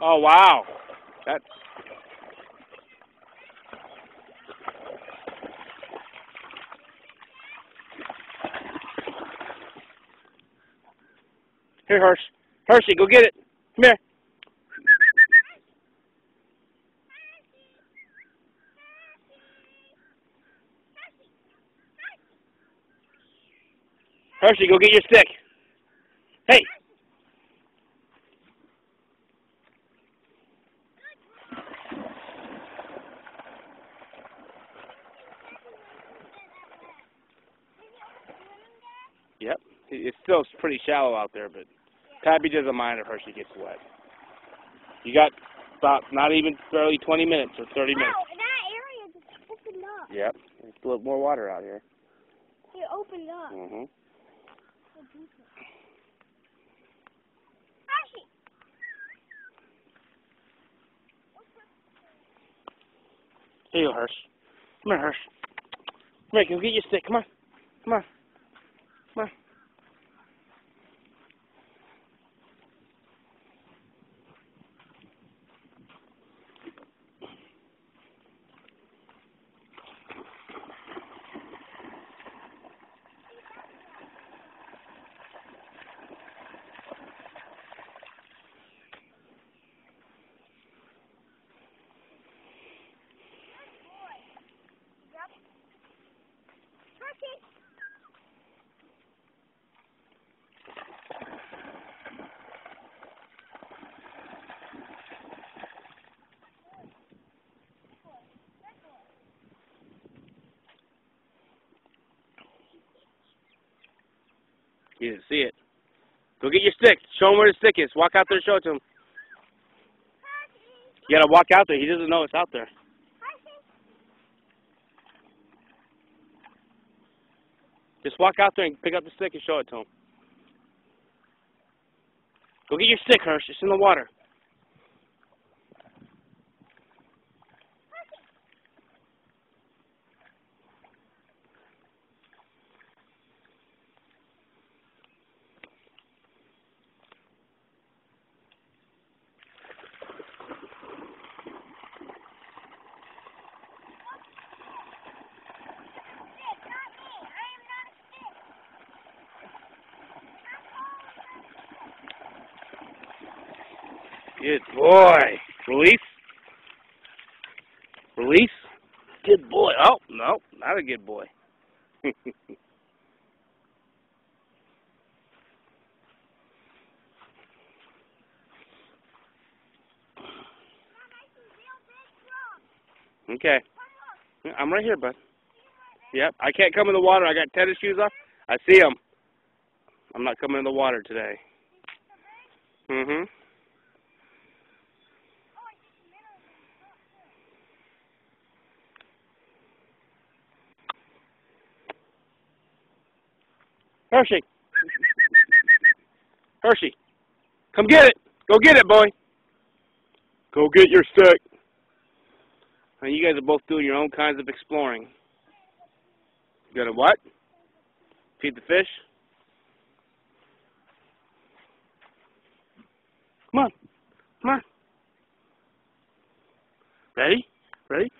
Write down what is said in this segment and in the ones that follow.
Oh wow, that's here, Hersh. Hershey, go get it. Come here. Hershey, go get your stick. Hey. Yep. It's still pretty shallow out there, but Tabby doesn't mind if Hershey gets wet. You got about not even barely 20 minutes or 30 minutes. Wow, that area just opened up. Yep. There's a little more water out here. It opened up. hmm Hershey. Here you go, Hersh. Come here, Hersh. Come here, go get your stick. Come on. Come on. Come on. Hershey. He didn't see it. Go get your stick. Show him where the stick is. Walk out there and show it to him. You gotta walk out there. He doesn't know it's out there. Just walk out there and pick up the stick and show it to him. Go get your stick, Hersh. It's in the water. Good boy. Release. Release. Good boy. Oh, no, not a good boy. okay. I'm right here, bud. Yep. I can't come in the water. I got tennis shoes off. I see them. I'm not coming in the water today. Mm-hmm. Hershey. Hershey. Come get it. Go get it, boy. Go get your stick. And you guys are both doing your own kinds of exploring. You gonna what? Feed the fish? Come on. Come on. Ready? Ready?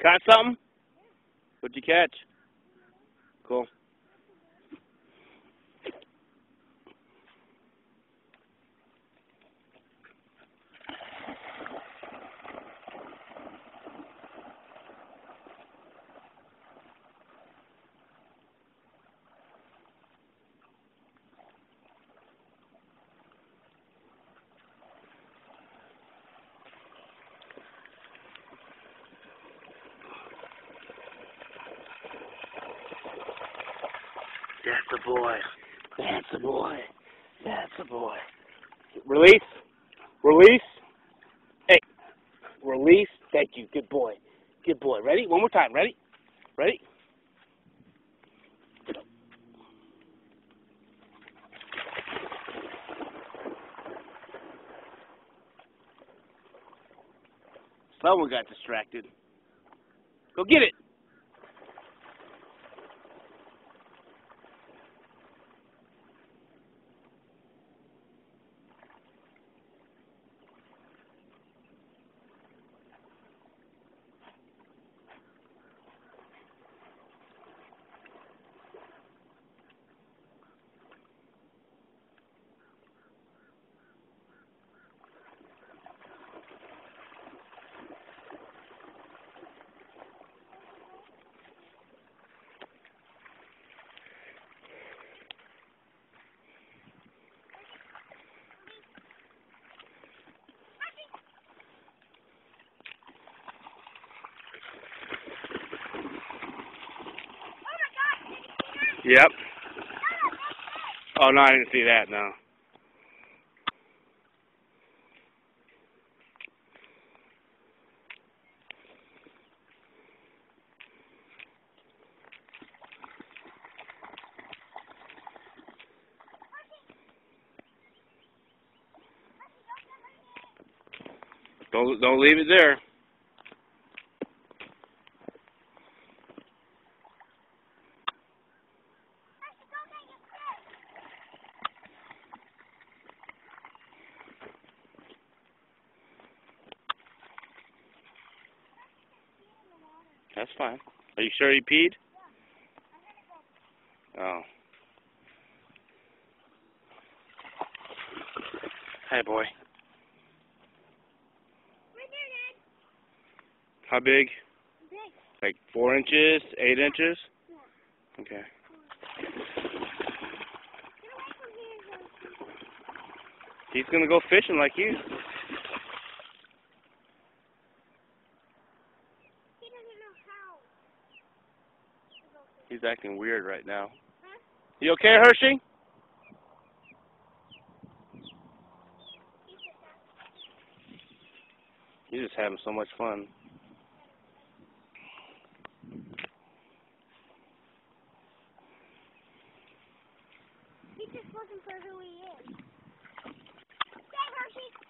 Caught something? What'd you catch? Cool. That's a boy. That's a boy. That's a boy. Release. Release. Hey. Release. Thank you. Good boy. Good boy. Ready? One more time. Ready? Ready? Someone got distracted. Go get it. Yep. Oh no, I didn't see that. No. Don't don't leave it there. That's fine. Are you sure he peed? Oh. Hey, boy. How big? Big. Like four inches, eight inches? Okay. He's gonna go fishing like you. He doesn't know how. to go fish. He's acting weird right now. Huh? You okay, Hershey? He said that. You're just having so much fun. He's just looking for who he is. Hey, Hershey.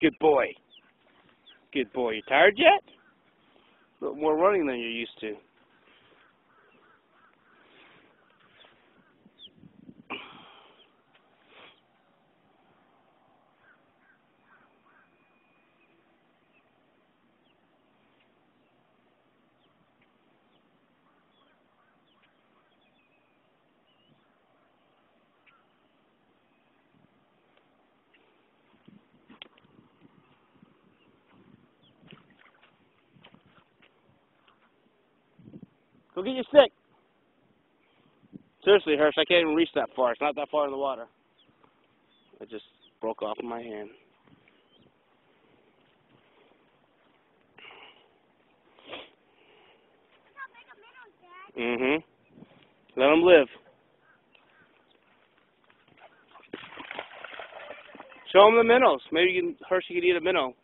Good boy. Good boy. You tired yet? A little more running than you're used to. Get your stick. Seriously, Hersh, I can't even reach that far. It's not that far in the water. It just broke off my hand. Mm-hmm. Let them live. Show them the minnows. Maybe you can, Hershey eat a minnow.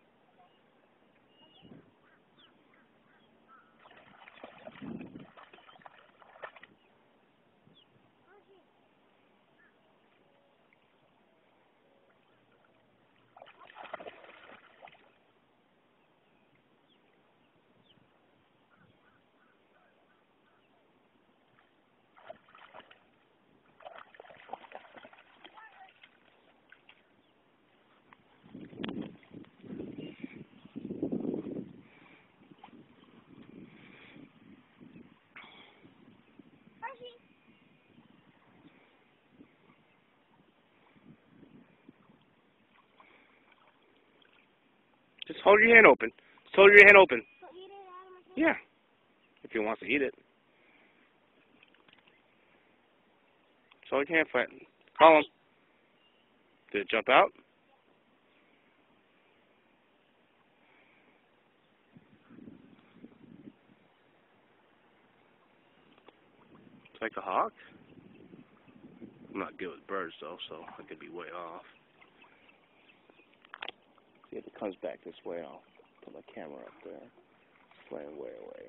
Just hold your hand open. Just hold your hand open. So eat it out of my hand? Yeah. If he wants to eat it. Just hold your hand flat. Call him. Did it jump out? It's like a hawk. I'm not good with birds though, so I could be way off. If it comes back this way, I'll put my camera up there. It's flying way away.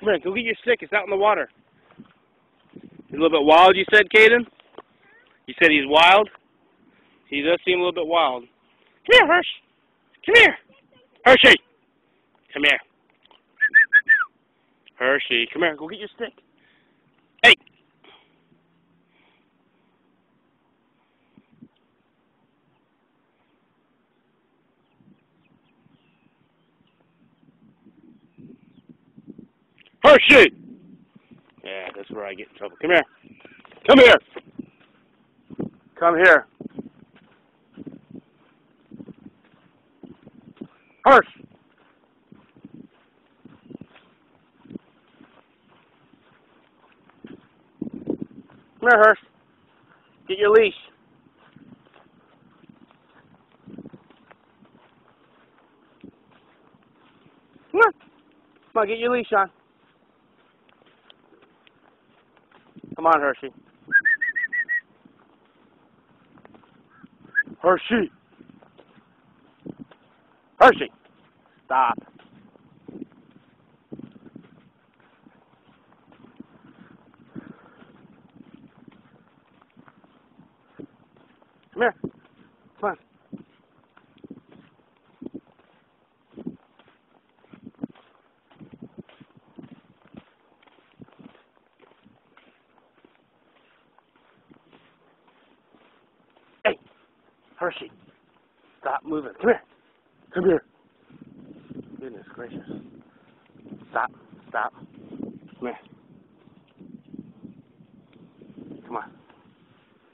Come here, go get your stick. It's out in the water. He's a little bit wild, you said, Kaden? You said he's wild? He does seem a little bit wild. Come here, Hersh. Come here. Hershey. Come here. Hershey, come here. Go get your stick. Hey. Hershey. Yeah, that's where I get in trouble. Come here. Come here. Come here. Hersh. Come here, Hersh. Get your leash. Come on. Come on, get your leash on. Come on, Hershey. Hershey. Hershey. Stop. Come here. Come on. Hey, Hershey. Stop moving. Come here. Come here. Goodness gracious. Stop. Come here. Come on.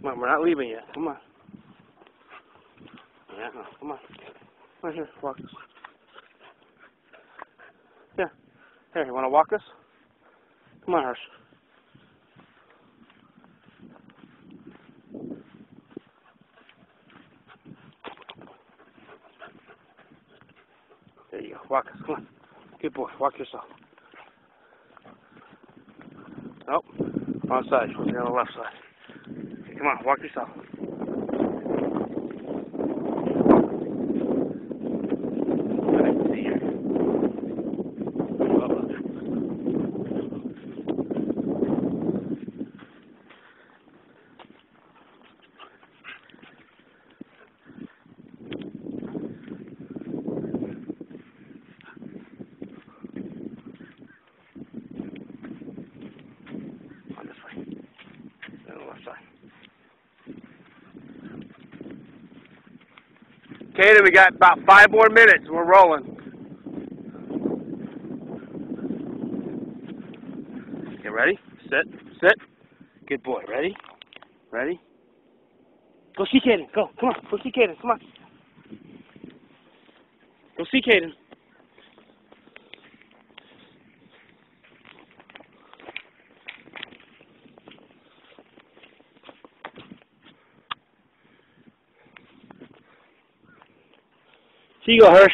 Come on, we're not leaving yet. Come on. Yeah, no, come on. Come on here, walk us. Yeah. Here, you want to walk us? Come on, Hersh. There you go. Walk us. Come on. Good boy. Walk yourself. Wrong side. On the left side. Come on. Walk yourself. Good. See here. Bubba. On this way. On the left side. Kaden, we got about five more minutes. We're rolling. Okay, ready? Sit. Sit. Good boy. Ready? Ready? Go see Kaden. Go. Come on. Go see Kaden. Come on. Go see Kaden. Here you go, Hersh.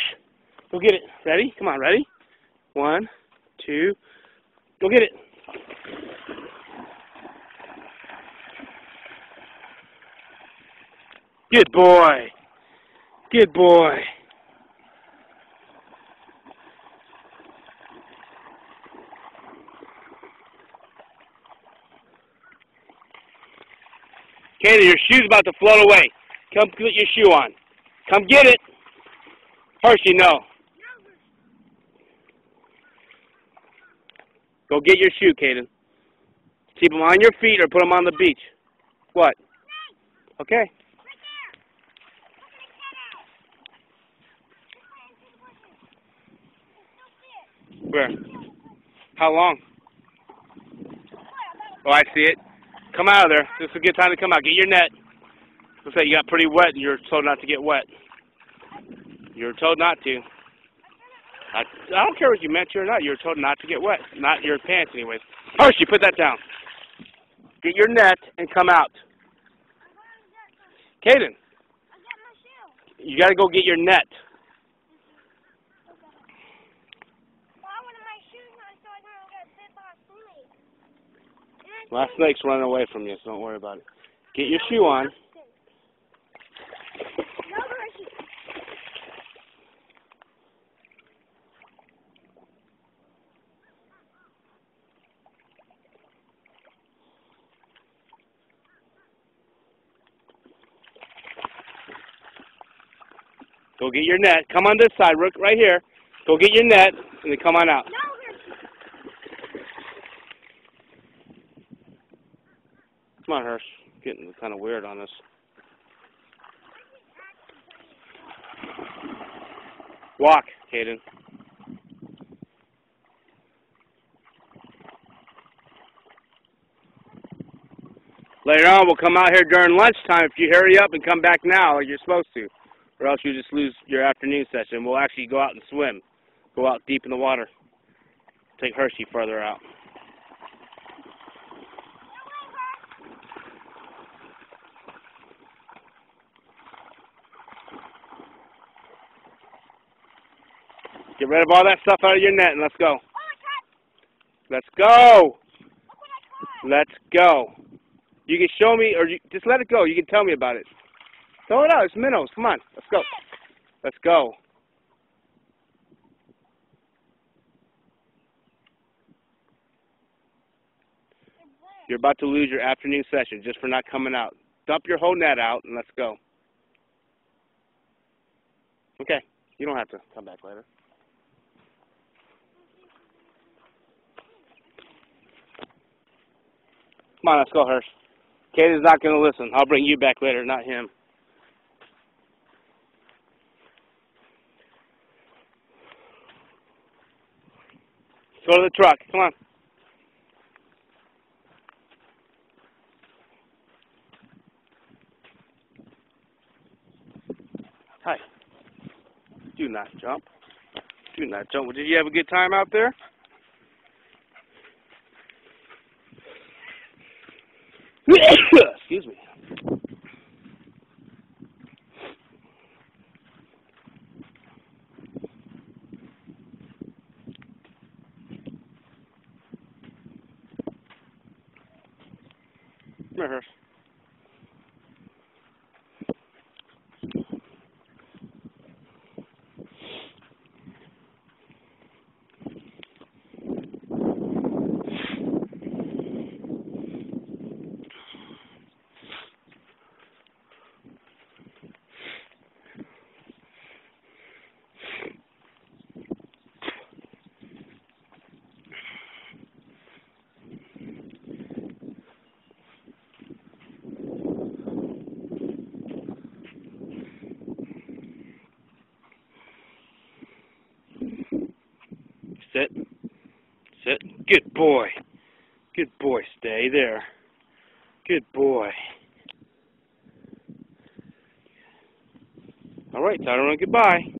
Go get it. Ready? Come on, ready? One, two, go get it. Good boy. Good boy. Katie, your shoe's about to float away. Come put your shoe on. Come get it. Hershey, no. Go get your shoe, Kaden. Keep them on your feet or put them on the beach. What? Okay. Where? How long? Oh, I see it. Come out of there. This is a good time to come out. Get your net. Looks like you got pretty wet and you're told not to get wet. You're told not to. I, I don't care what you meant to or not. You're told not to get wet. Not your pants, anyways. Hershey, put that down. Get your net and come out. My shoe. you got to go get your net. Last snake's running away from you, so don't worry about it. Get your shoe on. Go get your net. Come on this side, Rook, right here. Go get your net, and then come on out. Come on, Hersh. Getting kind of weird on us. Walk, Kaden. Later on, we'll come out here during lunchtime if you hurry up and come back now like you're supposed to or else you just lose your afternoon session. We'll actually go out and swim, go out deep in the water, take Hershey further out. Get rid of all that stuff out of your net and let's go. Let's go. Let's go. You can show me, or you, just let it go. You can tell me about it. Throw it out. It's minnows. Come on. Let's go. Let's go. You're about to lose your afternoon session just for not coming out. Dump your whole net out and let's go. Okay. You don't have to come back later. Come on, let's go, Hersh. Katie's not going to listen. I'll bring you back later, not him. Go to the truck. Come on. Hi. Do not jump. Do not jump. Did you have a good time out there? Excuse me. Come Sit. Sit. Good boy. Good boy. Stay there. Good boy. All right, run goodbye.